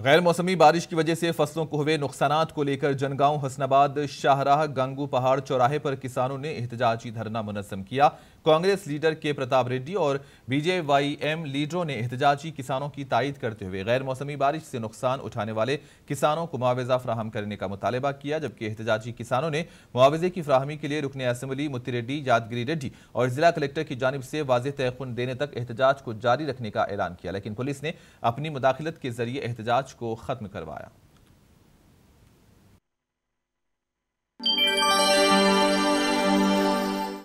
गैर मौसमी बारिश की वजह से फ़सलों को हुए नुकसान को लेकर जनगांव, हसनाबाद, शाहराह, गंगू पहाड़ चौराहे पर किसानों ने एहतजाजी धरना मुनजम किया। कांग्रेस लीडर के प्रताप रेड्डी और बीजेवाईएम लीडरों ने एहतजाजी किसानों की तायद करते हुए गैर मौसमी बारिश से नुकसान उठाने वाले किसानों को मुआवजा फ्राहम करने का मुतालबा किया, जबकि एहतजाजी किसानों ने मुआवजे की फ्राहमी के लिए रुकने असम्बली मुत्ती रेड्डी, यादगिरी रेड्डी और जिला कलेक्टर की जानब से वाज तयन देने तक एहतजाज को जारी रखने का ऐलान किया। लेकिन पुलिस ने अपनी मुदाखलत के ज़रिए एहतजाज को खत्म करवाया।